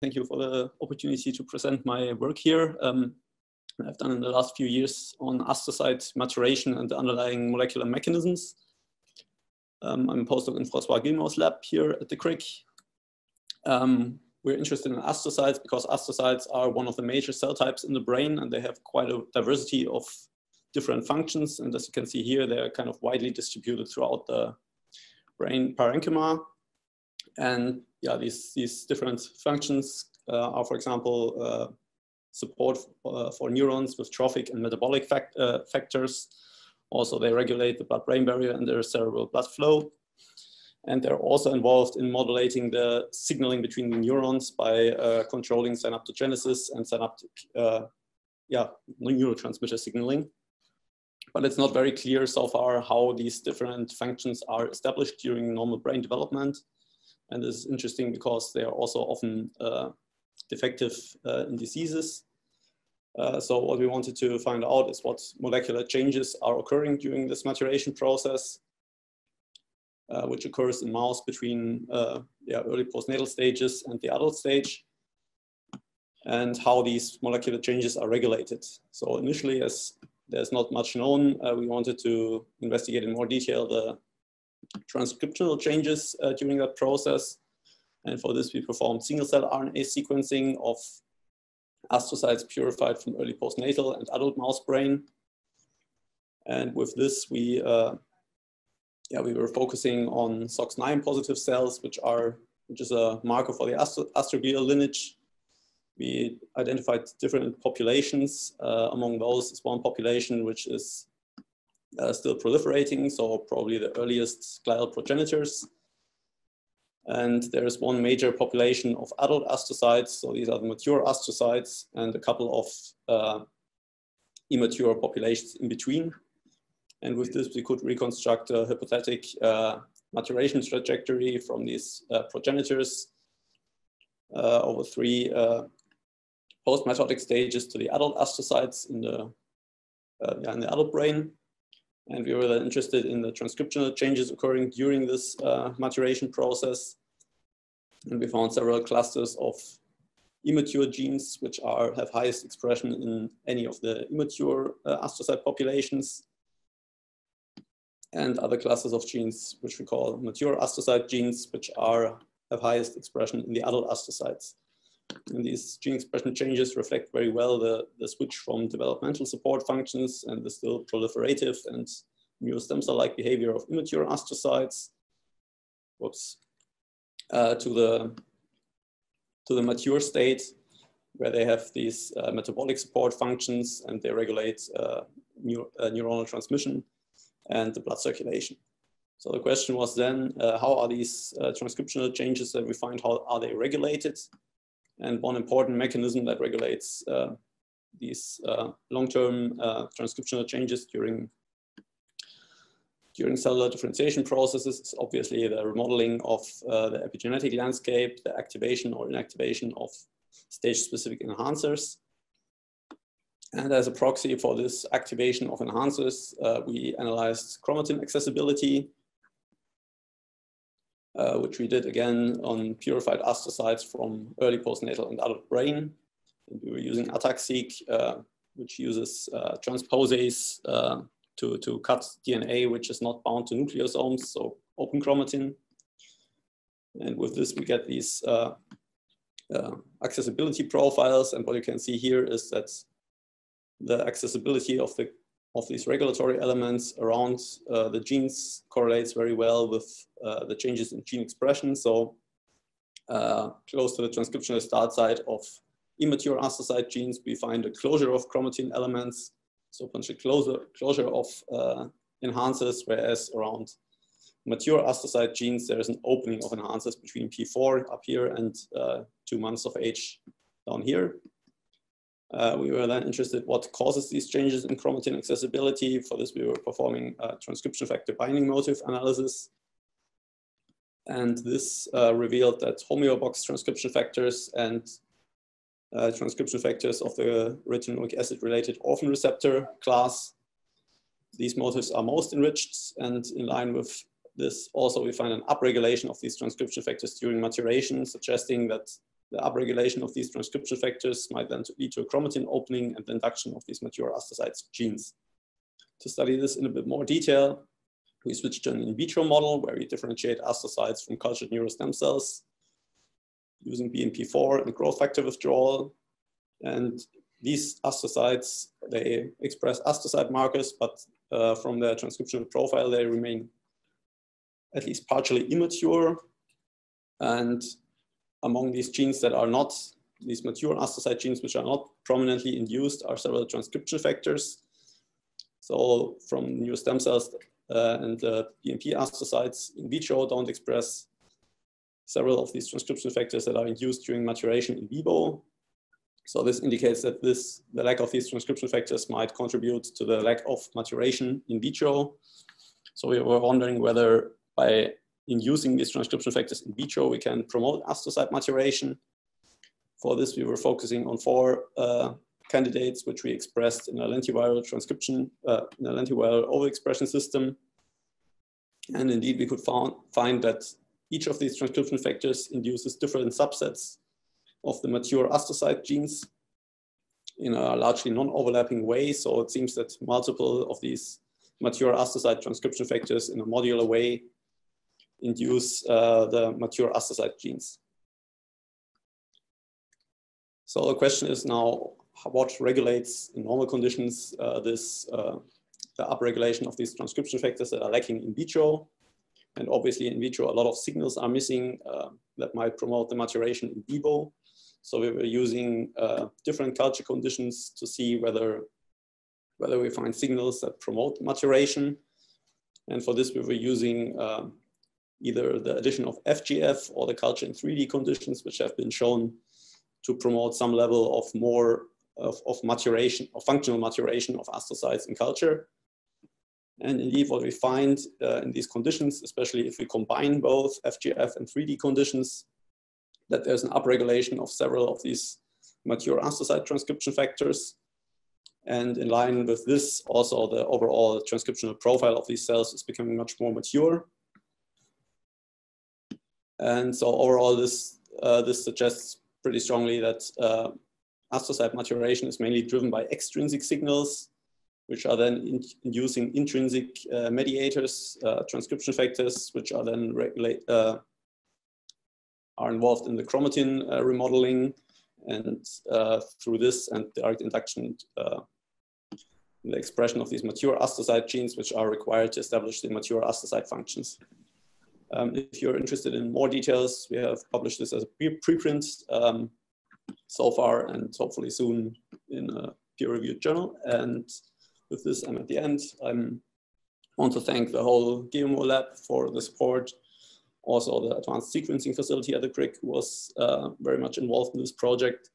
thank you for the opportunity to present my work here. Um, I've done in the last few years on astrocyte maturation and the underlying molecular mechanisms. Um, I'm a postdoc in Francois Guillemot's lab here at the Crick. Um, we're interested in astrocytes because astrocytes are one of the major cell types in the brain and they have quite a diversity of different functions. And as you can see here, they're kind of widely distributed throughout the brain parenchyma. And yeah, these, these different functions uh, are, for example, uh, support uh, for neurons with trophic and metabolic fact, uh, factors. Also, they regulate the blood-brain barrier and their cerebral blood flow. And they're also involved in modulating the signaling between the neurons by uh, controlling synaptogenesis and synaptic, yeah, neurotransmitter signaling. But it's not very clear so far how these different functions are established during normal brain development. And this is interesting because they are also often uh, defective uh, in diseases. Uh, so what we wanted to find out is what molecular changes are occurring during this maturation process, uh, which occurs in mouse between uh, yeah, early postnatal stages and the adult stage, and how these molecular changes are regulated. So initially, as there's not much known, uh, we wanted to investigate in more detail the transcriptional changes uh, during that process. And for this, we performed single cell RNA sequencing of astrocytes purified from early postnatal and adult mouse brain. And with this, we, uh, yeah, we were focusing on SOX9 positive cells, which are, which is a marker for the astro astroglial lineage. We identified different populations. Uh, among those is one population which is uh, still proliferating, so probably the earliest glial progenitors. And there is one major population of adult astrocytes. So these are the mature astrocytes and a couple of uh, immature populations in between. And with this, we could reconstruct a hypothetic uh, maturation trajectory from these uh, progenitors uh, over three uh, post-mitotic stages to the adult astrocytes in the, in the adult brain. And we were then interested in the transcriptional changes occurring during this uh, maturation process. And we found several clusters of immature genes, which are have highest expression in any of the immature uh, astrocyte populations. And other clusters of genes, which we call mature astrocyte genes, which are have highest expression in the adult astrocytes. And these gene expression changes reflect very well the, the switch from developmental support functions and the still proliferative and new stem cell-like behavior of immature astrocytes whoops, uh, to, the, to the mature state where they have these uh, metabolic support functions and they regulate uh, neur uh, neuronal transmission and the blood circulation. So the question was then, uh, how are these uh, transcriptional changes that we find, how are they regulated? And one important mechanism that regulates uh, these uh, long-term uh, transcriptional changes during during cellular differentiation processes is obviously the remodeling of uh, the epigenetic landscape, the activation or inactivation of stage-specific enhancers. And as a proxy for this activation of enhancers, uh, we analyzed chromatin accessibility uh, which we did again on purified astrocytes from early postnatal and adult brain. And we were using ATAC-seq, uh, which uses uh, transposase uh, to, to cut DNA, which is not bound to nucleosomes, so open chromatin. And with this, we get these uh, accessibility profiles. And what you can see here is that the accessibility of the of these regulatory elements around uh, the genes correlates very well with uh, the changes in gene expression. So uh, close to the transcriptional start site of immature astrocyte genes, we find a closure of chromatin elements. So potential closure, closure of uh, enhancers, whereas around mature astrocyte genes, there is an opening of enhancers between P4 up here and uh, two months of age down here. Uh, we were then interested what causes these changes in chromatin accessibility. For this, we were performing transcription factor binding motif analysis. And this uh, revealed that homeobox transcription factors and uh, transcription factors of the retinoic acid related orphan receptor class, these motifs are most enriched. And in line with this, also we find an upregulation of these transcription factors during maturation, suggesting that the upregulation of these transcription factors might then lead to a chromatin opening and the induction of these mature astrocytes genes. To study this in a bit more detail, we switched to an in vitro model where we differentiate astrocytes from cultured neurostem cells using BMP4 and growth factor withdrawal. And these astrocytes, they express astrocyte markers, but uh, from their transcriptional profile, they remain at least partially immature. And among these genes that are not, these mature astrocyte genes which are not prominently induced are several transcription factors. So from new stem cells uh, and uh, BMP astrocytes in vitro don't express several of these transcription factors that are induced during maturation in vivo. So this indicates that this, the lack of these transcription factors might contribute to the lack of maturation in vitro. So we were wondering whether by inducing these transcription factors in vitro, we can promote astrocyte maturation. For this, we were focusing on four uh, candidates, which we expressed in a lentiviral transcription, uh, in a lentiviral overexpression system. And indeed, we could found, find that each of these transcription factors induces different subsets of the mature astrocyte genes in a largely non-overlapping way. So it seems that multiple of these mature astrocyte transcription factors in a modular way induce uh, the mature astrocyte genes. So the question is now, what regulates in normal conditions uh, this, uh, the upregulation of these transcription factors that are lacking in vitro? And obviously in vitro, a lot of signals are missing uh, that might promote the maturation in vivo. So we were using uh, different culture conditions to see whether, whether we find signals that promote maturation. And for this, we were using uh, either the addition of FGF or the culture in 3D conditions, which have been shown to promote some level of more of, of maturation, of functional maturation of astrocytes in culture. And indeed, what we find uh, in these conditions, especially if we combine both FGF and 3D conditions, that there's an upregulation of several of these mature astrocyte transcription factors. And in line with this, also the overall transcriptional profile of these cells is becoming much more mature. And so overall, this, uh, this suggests pretty strongly that uh, astrocyte maturation is mainly driven by extrinsic signals, which are then in, inducing intrinsic uh, mediators, uh, transcription factors, which are then regulate, uh, are involved in the chromatin uh, remodeling. And through this and direct induction, the expression of these mature astrocyte genes, which are required to establish the mature astrocyte functions. Um, if you're interested in more details, we have published this as a preprint um, so far and hopefully soon in a peer-reviewed journal. And with this, I'm at the end. I want to thank the whole Guillemot lab for the support. Also the advanced sequencing facility at the Crick was uh, very much involved in this project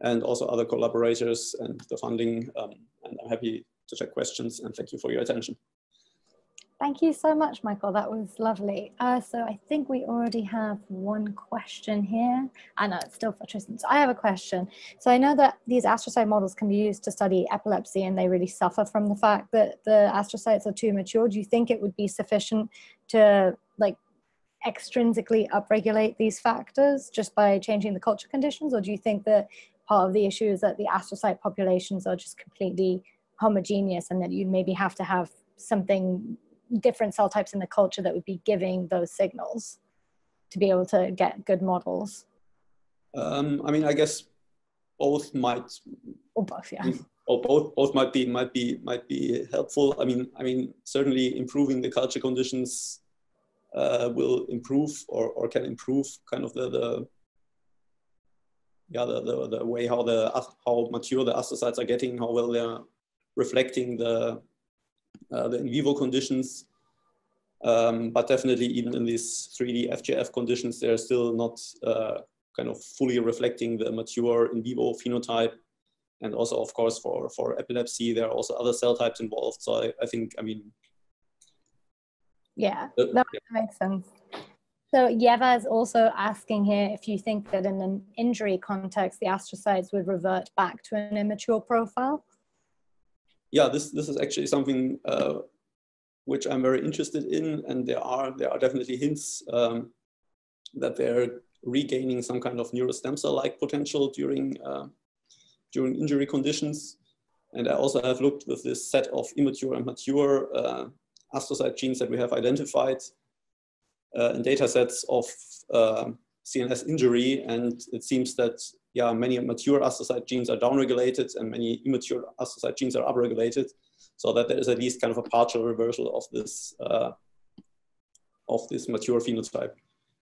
and also other collaborators and the funding. Um, and I'm happy to take questions and thank you for your attention. Thank you so much, Michael. That was lovely. Uh, so I think we already have one question here. I know it's still for Tristan. So I have a question. So I know that these astrocyte models can be used to study epilepsy and they really suffer from the fact that the astrocytes are too mature. Do you think it would be sufficient to like extrinsically upregulate these factors just by changing the culture conditions? Or do you think that part of the issue is that the astrocyte populations are just completely homogeneous and that you maybe have to have something different cell types in the culture that would be giving those signals to be able to get good models? Um, I mean, I guess both might. Or both, yeah. Or both, both might be might be might be helpful. I mean, I mean, certainly improving the culture conditions uh, will improve or, or can improve kind of the, the yeah the, the, the way how the how mature the astrocytes are getting, how well they're reflecting the uh, the in vivo conditions. Um, but definitely even in these 3D FGF conditions, they're still not uh, kind of fully reflecting the mature in vivo phenotype. And also, of course, for, for epilepsy, there are also other cell types involved. So I, I think, I mean. Yeah, uh, that yeah. makes sense. So Yeva is also asking here if you think that in an injury context, the astrocytes would revert back to an immature profile yeah, this this is actually something uh, which I'm very interested in, and there are there are definitely hints um, that there regaining some kind of neurostem cell-like potential during, uh, during injury conditions. And I also have looked with this set of immature and mature uh, astrocyte genes that we have identified uh, in data sets of uh, CNS injury. And it seems that yeah, many mature astrocyte genes are downregulated and many immature astrocyte genes are upregulated. So that there is at least kind of a partial reversal of this, uh, of this mature phenotype.